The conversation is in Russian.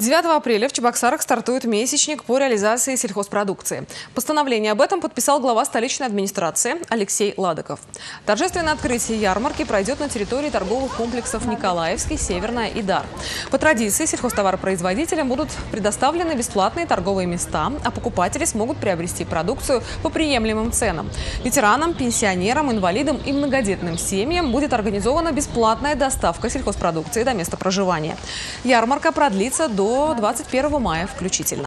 9 апреля в Чебоксарах стартует месячник по реализации сельхозпродукции. Постановление об этом подписал глава столичной администрации Алексей Ладыков. Торжественное открытие ярмарки пройдет на территории торговых комплексов Николаевский, Северная и Дар. По традиции сельхозтоваропроизводителям будут предоставлены бесплатные торговые места, а покупатели смогут приобрести продукцию по приемлемым ценам. Ветеранам, пенсионерам, инвалидам и многодетным семьям будет организована бесплатная доставка сельхозпродукции до места проживания. Ярмарка продлится до 21 мая включительно.